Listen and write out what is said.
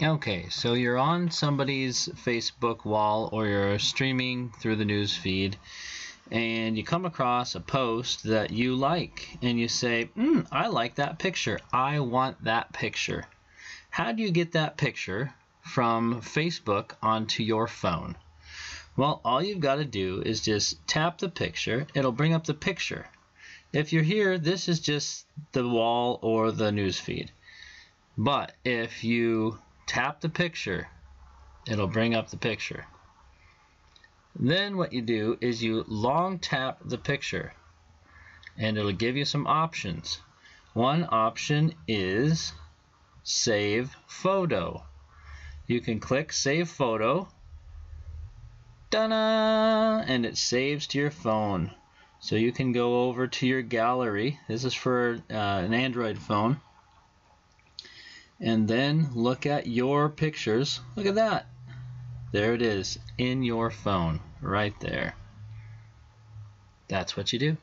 Okay, so you're on somebody's Facebook wall or you're streaming through the news feed and you come across a post that you like and you say, mm, I like that picture. I want that picture. How do you get that picture from Facebook onto your phone? Well, all you've got to do is just tap the picture. It'll bring up the picture. If you're here, this is just the wall or the news feed. But if you tap the picture, it'll bring up the picture. Then what you do is you long tap the picture and it'll give you some options. One option is save photo. You can click save photo Ta-da! and it saves to your phone. So you can go over to your gallery. This is for uh, an Android phone and then look at your pictures. Look at that. There it is in your phone right there. That's what you do.